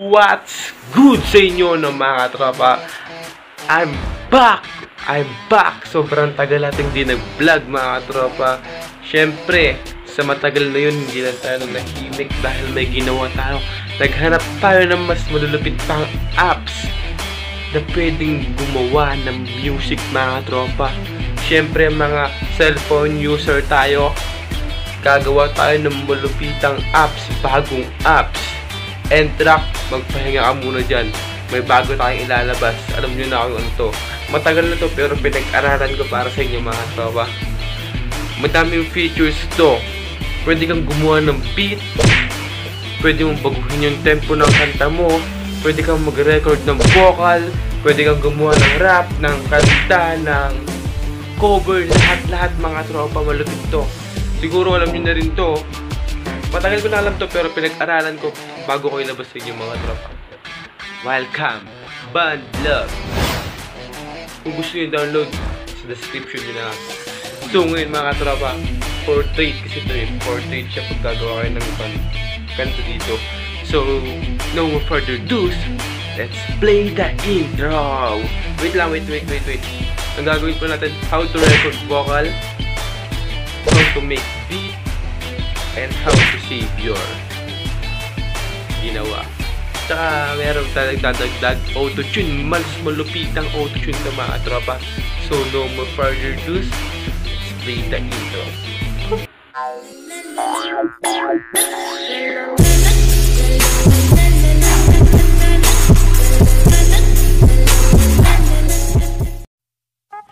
What's good sa inyo no mga tropa? I'm back! I'm back! Sobrang tagal natin di nag-vlog mga tropa. Siyempre, sa matagal na yun, hindi lang tayo nahimik dahil may ginawa tayo. Naghanap tayo ng mas malulupit pang apps na pwedeng gumawa ng music mga tropa. Siyempre, mga cellphone user tayo. Gagawa tayo ng malupitang apps, bagong apps and track, magpahinga ka muna dyan. May bago tayong ilalabas. Alam nyo na kung ano to. Matagal na to pero pinag-aralan ko para sa inyo mga tropa. Madaming features to. Pwede kang gumawa ng beat. Pwede mong baguhin yung tempo ng kanta mo. Pwede kang mag-record ng vocal. Pwede kang gumawa ng rap, ng kanta, ng cover. Lahat-lahat mga tropa malupit to. Siguro alam nyo na rin to. Matagal ko na alam to pero pinag-aralan ko bago ko ilabas sa inyo mga tropa. Welcome! Band Love! Kung gusto nyo download, sa description nyo na. So ngayon mga tropa, portrait kasi ito eh. Portrait siya pag gagawa kayo ng ibang kanta dito. So, no further ado, let's play the intro! Wait lang, wait, wait, wait, wait. Ang gagawin po natin, how to record vocal, how to make beat, and how to save your ginawa. Tsaka meron tayo nagdadagdag auto-tune. Mas malupit ang auto-tune sa mga tropa. So no more further ado, let's play the intro.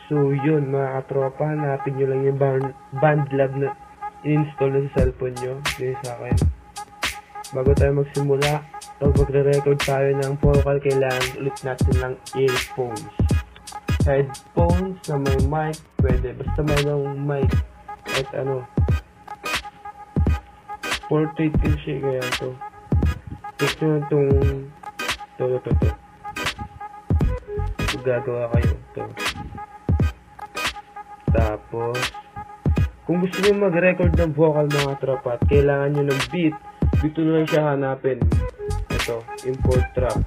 So yun mga katropa, hanapin nyo lang yung band, band lab na in-install na sa cellphone nyo. Dito sa akin. Bago tayo magsimula, pag magre-record tayo ng vocal, kailangan ulit natin ng earphones. Headphones na may mic, pwede. Basta mayroong mic. At ano. Portrait kasi kaya to. Nyo itong to, to, to, to. Gagawa kayo to. Tapos, kung gusto nyo mag-record ng vocal mga tropa at kailangan nyo ng beat, dito na lang siya hanapin. Ito, import track.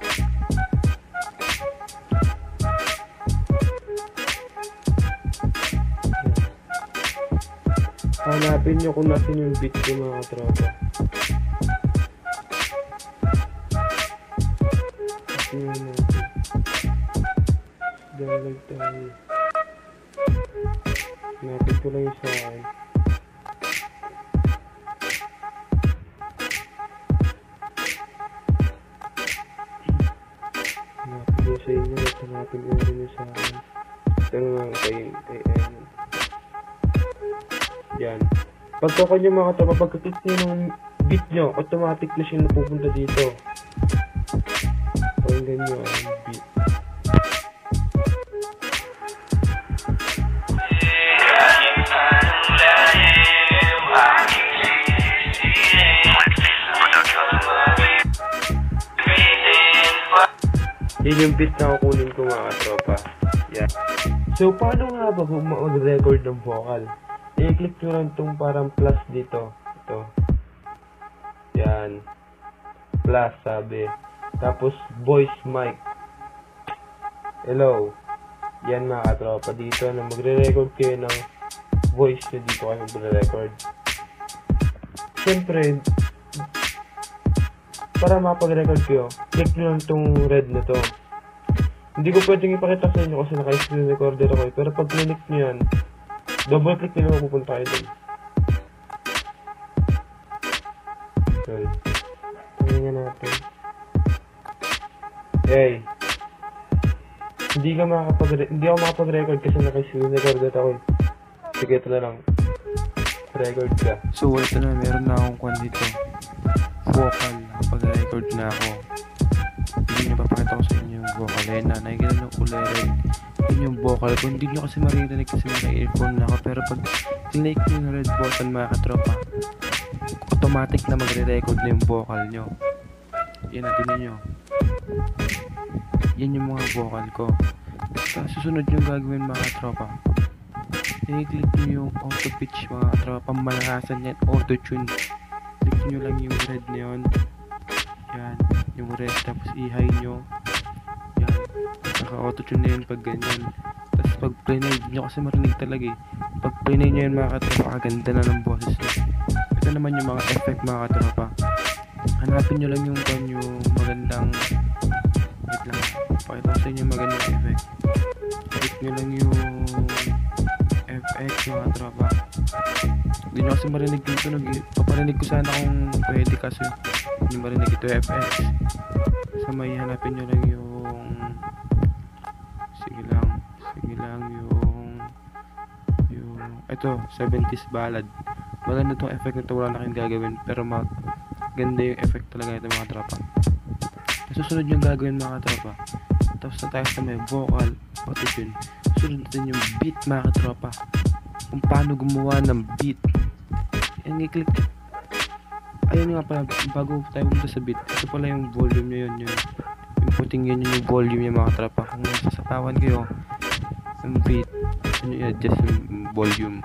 Hanapin nyo kung natin yung beat ko mga tropa. Tingnan natin. Dalag tayo. Hanapin ko lang yung sa. Hanapin yung sa akin. Ito naman kay, kay Evan. Yan. Pagka nyo mga tropa, pagka-click nyo ng beat nyo, automatic na siya napupunta dito. Pakinggan nyo ang beat. Yun yung beat na kukunin ko mga tropa. Yan. So, paano nga ba kung mag-record ng vocal? I-click nyo lang itong parang plus dito. Ito. Yan. Plus, sabi. Tapos, voice mic. Hello. Yan mga tropa. Dito na magre-record kayo ng voice nyo dito kayo magre-record. Siyempre, para mapag-record kayo, click nyo lang itong red na to. Hindi ko pwedeng ipakita sa inyo kasi naka-screen recorder ako eh. Pero pag click nyo yan, double click nyo lang pupunta kayo dun. Sorry. Tingnan natin. Hey. Hindi ka makakapag hindi ako makapag-record kasi naka-screen recorder ako eh. Sige, ito na lang. Record ka. So, ito na, meron na akong kwan dito. Vocal, nakapag-record na ako. Hindi nyo papakita ko sa inyo yung vocal. Ayun na, nakikita nyo kulay red. Yun yung vocal ko. Hindi nyo kasi maririnig kasi naka-earphone na ako. Pero pag click nyo yung red button mga katropa, automatic na magre-record na yung vocal nyo. Yan na, tinan nyo. Yan yung mga vocal ko. Tapos susunod yung gagawin mga katropa. I-click nyo yung auto pitch mga katropa. Pamalakasan yan, auto tune. Click nyo lang yung red na yun. Yan. yung rest tapos i-high nyo. Yan naka-auto-tune na yun pag ganyan. Tapos pag yun, nyo kasi marinig talaga eh. Pag play na yun mga katropa kaganda na ng boses nyo. Ito naman yung mga effect mga katropa. Hanapin nyo lang yung kung yung magandang wait lang pakita sa magandang effect. Click nyo lang yung FX mga katropa. Hindi nyo kasi marinig yung tunog eh. paparinig ko sana kung pwede kasi hindi marinig ito FX sa may hanapin nyo lang yung sige lang sige lang yung yung ito 70s ballad. Maganda tong effect nito wala na kayong gagawin pero mag ganda yung effect talaga ito mga tropa. Susunod yung gagawin mga tropa tapos na tayo sa may vocal auto-tune sunod natin yung beat mga tropa. Kung paano gumawa ng beat. Yan i-click ayun nga pala bago tayo pumunta sa beat ito pala yung volume nyo yun yun. Yung puting yun yung volume yung mga tropa. Kung sasapawan kayo yung beat yun yung adjust yung volume.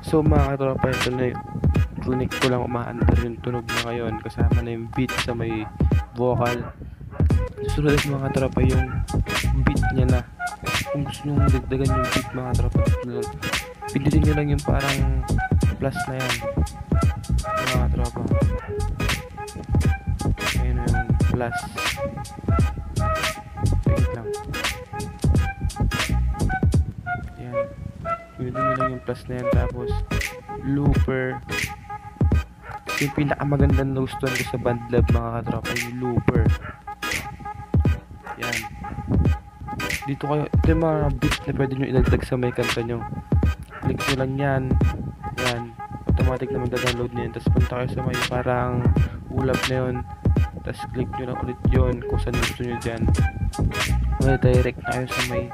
So mga katropa ito na yung clinic ko lang umaandar yung tunog na ngayon. Kasama na yung beat sa may vocal. Susunod mga tropa yung beat niya na. Kung gusto nyo dagdagan yung beat mga tropa pindutin nyo lang yung parang plus na yan tropa ayun na yung plus wait lang. Yan pindutin nyo lang yung plus na yan. Tapos looper. Yung pinakamagandang nose tone ko sa band lab mga katropa yung looper. Yan dito kayo ito yung mga beat na pwede nyo idagdag sa may kanta nyo. Click nyo lang yan automatic na magda-download na yun. Tapos punta kayo sa may parang ulap na yun. Tapos click nyo lang ulit yun kung saan gusto nyo dyan. May direct na kayo sa may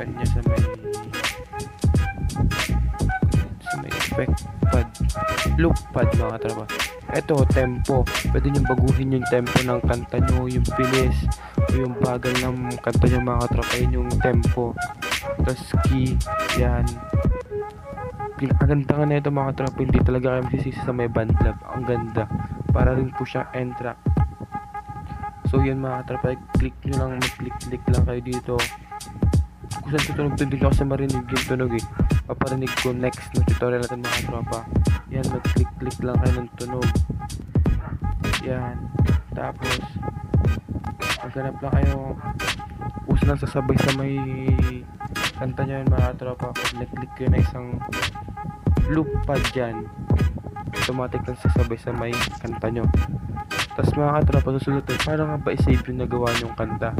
nyo sa may sa may effect pad. Loop pad mga katraba ito tempo. Pwede nyo baguhin yung tempo ng kanta nyo yung bilis yung bagal ng kanta nyo mga katraba yun yung tempo. Tapos key yan ang ganda nga na ito mga katraba hindi talaga kayo masisisi sa may band lab ang ganda. Para rin po siyang end track so yan mga katraba click nyo lang mag click click lang kayo dito. Kung saan tutunog din ako sa marinig yung tunog eh. Paparinig ko next na tutorial natin mga tropa. Yan mag click click lang kayo ng tunog. Yan. Tapos maghanap lang kayo kung saan lang sasabay sa may kanta nyo yun mga tropa pag nag-click kayo na isang loop pad dyan. Automatic lang sasabay sa may kanta nyo tapos mga katropa susunod tayo para nga ba i-save yung nagawa nyong kanta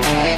hey you.